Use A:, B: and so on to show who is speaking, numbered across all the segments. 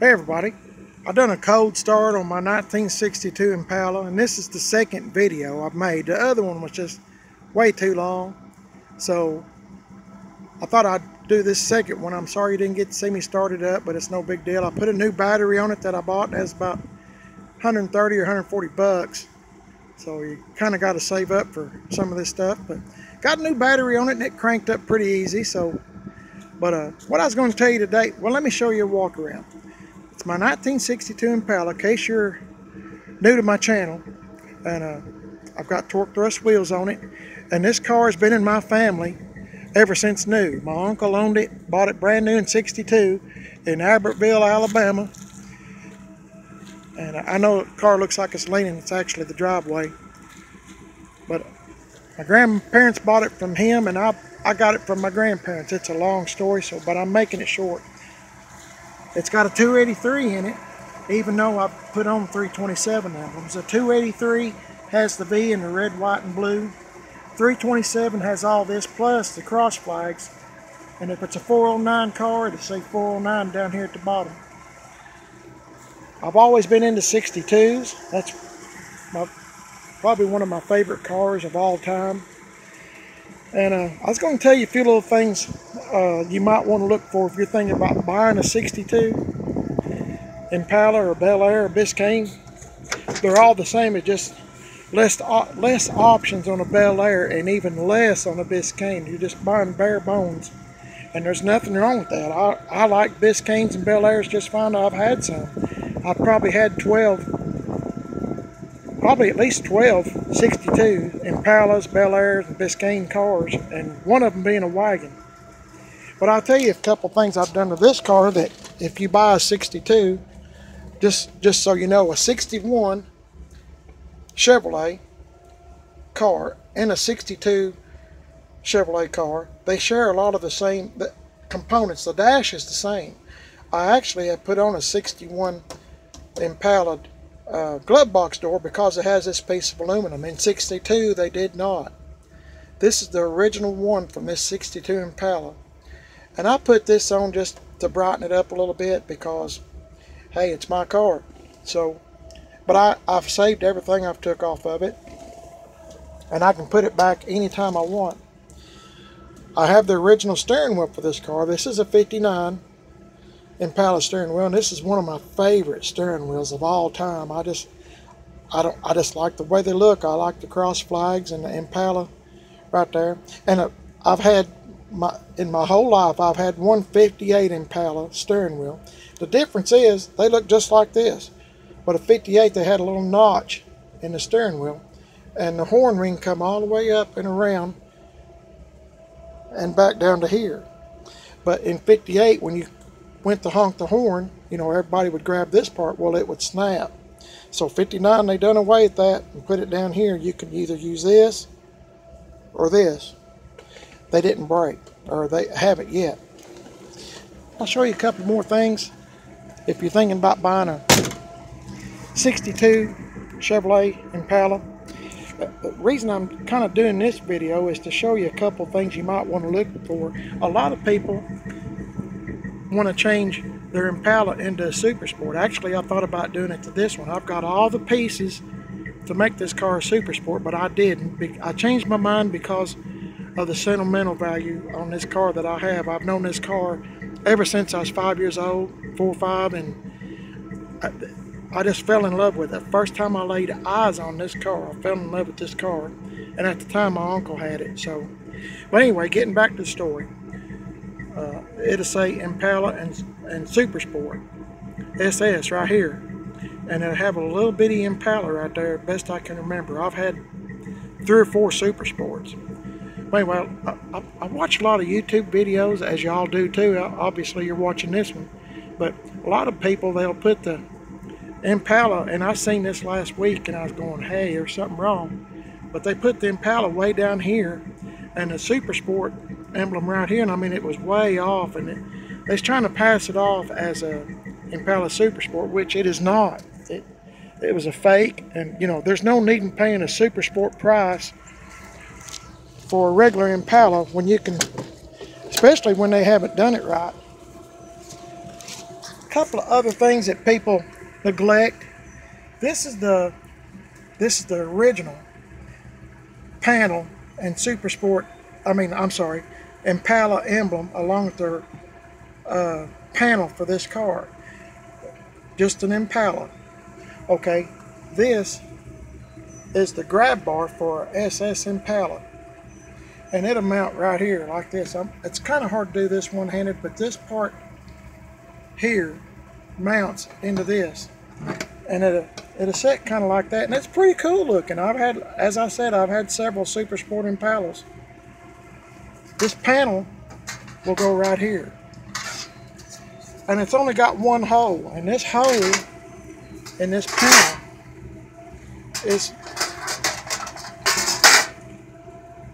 A: Hey everybody, I done a cold start on my 1962 Impala and this is the second video I've made. The other one was just way too long. So I thought I'd do this second one. I'm sorry you didn't get to see me start it up, but it's no big deal. I put a new battery on it that I bought. That's about 130 or 140 bucks. So you kind of got to save up for some of this stuff. But got a new battery on it and it cranked up pretty easy. So, but uh, what I was going to tell you today, well, let me show you a walk around. My 1962 Impala, in case you're new to my channel. And uh, I've got Torq Thrust wheels on it. And this car has been in my family ever since new. My uncle owned it, bought it brand new in 62 in Albertville, Alabama. And I know the car looks like it's leaning, it's actually the driveway. But my grandparents bought it from him and I, I got it from my grandparents. It's a long story, so but I'm making it short. It's got a 283 in it, even though I put on 327 emblems. The 283 has the V in the red, white, and blue. 327 has all this plus the cross flags. And if it's a 409 car, it'll say 409 down here at the bottom. I've always been into 62s. That's my, probably one of my favorite cars of all time. And uh, I was going to tell you a few little things uh, you might want to look for if you're thinking about buying a 62 Impala or Bel Air or Biscayne. They're all the same. It's just less less options on a Bel Air and even less on a Biscayne. You're just buying bare bones. And there's nothing wrong with that. I, I like Biscaynes and Bel Airs just fine. I've had some. I've probably had 12 probably at least 12 62 Impalas, Bel Airs, and Biscayne cars, and one of them being a wagon. But I'll tell you a couple things I've done to this car that if you buy a 62, just, just so you know, a 61 Chevrolet car and a 62 Chevrolet car, they share a lot of the same components. The dash is the same. I actually have put on a 61 Impala uh, glove box door because it has this piece of aluminum. In 62 they did not. This is the original one from this 62 Impala. And I put this on just to brighten it up a little bit because hey it's my car. So but I, I've saved everything I've took off of it and I can put it back anytime I want. I have the original steering wheel for this car. This is a 59 Impala steering wheel. And this is one of my favorite steering wheels of all time. I just, I don't, I just like the way they look. I like the cross flags and the Impala right there. And uh, I've had my in my whole life I've had 158 Impala steering wheel. The difference is they look just like this, but a 58 they had a little notch in the steering wheel, and the horn ring come all the way up and around and back down to here. But in 58, when you went to honk the horn, you know, everybody would grab this part, well, it would snap. So 59, they done away with that and put it down here. You can either use this or this. They didn't break, or they haven't yet. I'll show you a couple more things. If you're thinking about buying a 62 Chevrolet Impala, the reason I'm kind of doing this video is to show you a couple things you might want to look for. A lot of people want to change their Impala into a Super Sport. Actually, I thought about doing it to this one. I've got all the pieces to make this car a Super Sport, but I didn't. I changed my mind because of the sentimental value on this car that I have. I've known this car ever since I was five years old, four or five, and I, I just fell in love with it. First time I laid eyes on this car, I fell in love with this car. And at the time, my uncle had it. So, but anyway, getting back to the story uh, it'll say Impala and, and Super Sport SS right here and it'll have a little bitty Impala right there best I can remember I've had three or four Super Sports anyway I, I, I watch a lot of YouTube videos as y'all do too. Obviously you're watching this one. But a lot of people they'll put the Impala and I seen this last week and I was going hey there's something wrong. But they put the Impala way down here and the Super Sport emblem right here, and I mean it was way off, and it, they was trying to pass it off as a Impala Super Sport, which it is not. It, it was a fake, and you know, there's no need in paying a Super Sport price for a regular Impala when you can, especially when they haven't done it right. a couple of other things that people neglect. This is the this is the original panel and Super Sport. I mean, I'm sorry, Impala emblem along with their uh, panel for this car. Just an Impala. Okay, this is the grab bar for SS Impala. And it'll mount right here like this. I'm, it's kind of hard to do this one-handed, but this part here mounts into this. And it'll, it'll set kind of like that. And it's pretty cool looking. I've had, as I said, I've had several Super Sport Impalas. This panel will go right here. And it's only got one hole. And this hole in this panel is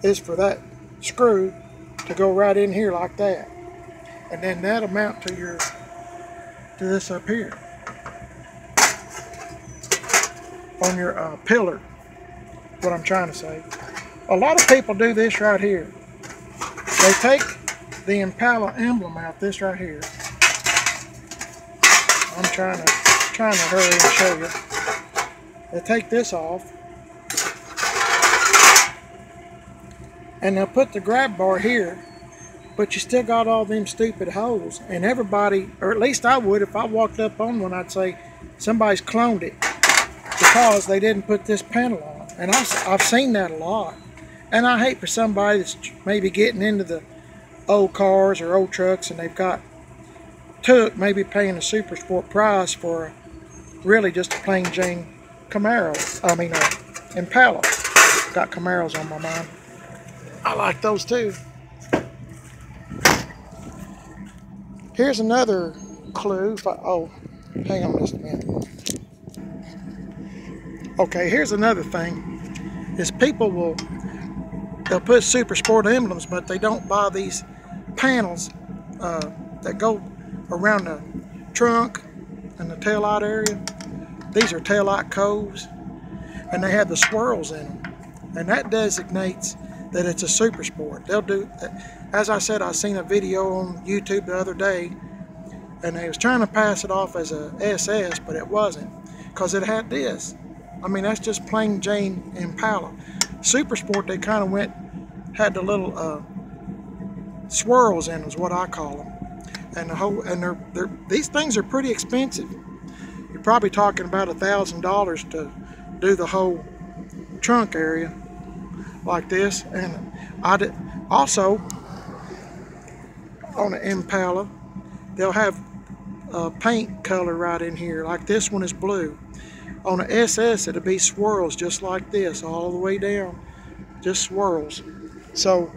A: is for that screw to go right in here like that. And then that'll mount to your to this up here on your uh, pillar. What I'm trying to say. A lot of people do this right here. They take the Impala emblem out, this right here. I'm trying to trying to hurry and show you. They take this off and they'll put the grab bar here but you still got all them stupid holes. And everybody or at least I would if I walked up on one I'd say somebody's cloned it because they didn't put this panel on. And I've, I've seen that a lot. And I hate for somebody that's maybe getting into the old cars or old trucks and they've got took maybe paying a super sport price for really just a plain Jane Camaro I mean uh, Impala. Got Camaros on my mind I like those too. Here's another clue. I, oh, hang on just a minute. Okay, here's another thing. Is people will they'll put super sport emblems, but they don't buy these panels uh, that go around the trunk and the tail light area. These are tail light coves, and they have the swirls in them, and that designates that it's a super sport. They'll do, as I said, I seen a video on YouTube the other day, and they was trying to pass it off as a SS, but it wasn't, because it had this. I mean, that's just plain Jane Impala. Super Sport, they kind of went, had the little uh, swirls in is what I call them. And the whole, and they're, they're, these things are pretty expensive. You're probably talking about a thousand dollars to do the whole trunk area like this and I did also on an Impala they'll have a paint color right in here like this one is blue. On the SS it'll be swirls just like this all the way down just swirls. So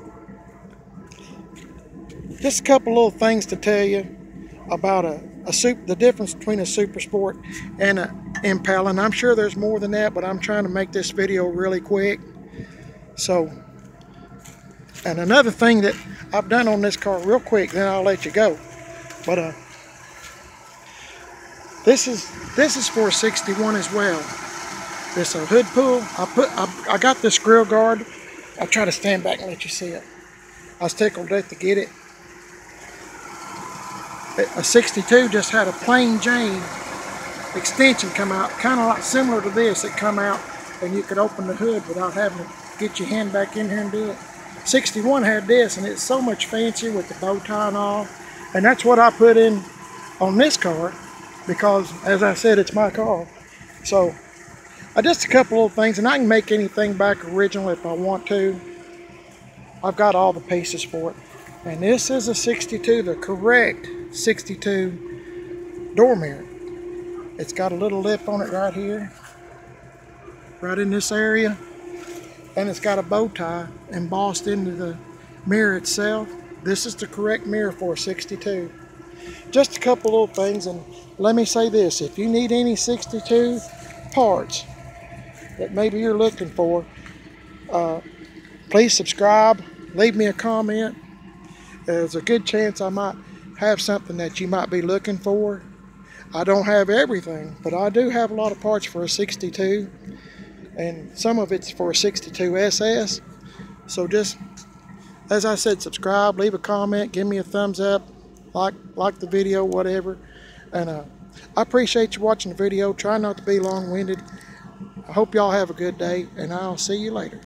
A: just a couple little things to tell you about a, a soup the difference between a super sport and an Impala and I'm sure there's more than that but I'm trying to make this video really quick so, and another thing that I've done on this car real quick, then I'll let you go. But uh, this is this is for 61 as well. This a hood pull. I put I, I got this grill guard. I'll try to stand back and let you see it. I was tickled death to get it. A 62 just had a plain Jane extension come out, kind of like similar to this. It come out and you could open the hood without having to get your hand back in here and do it. 61 had this and it's so much fancier with the bow tie and all. And that's what I put in on this car because as I said, it's my car. So uh, just a couple of things and I can make anything back original if I want to. I've got all the pieces for it. And this is a 62, the correct 62 door mirror. It's got a little lip on it right here, right in this area and it's got a bow tie embossed into the mirror itself. This is the correct mirror for a 62. Just a couple little things and let me say this, if you need any 62 parts that maybe you're looking for, uh, please subscribe, leave me a comment. There's a good chance I might have something that you might be looking for. I don't have everything, but I do have a lot of parts for a 62 and some of it's for 62 SS. So just, as I said, subscribe, leave a comment, give me a thumbs up, like like the video, whatever. And uh, I appreciate you watching the video. Try not to be long-winded. I hope y'all have a good day, and I'll see you later.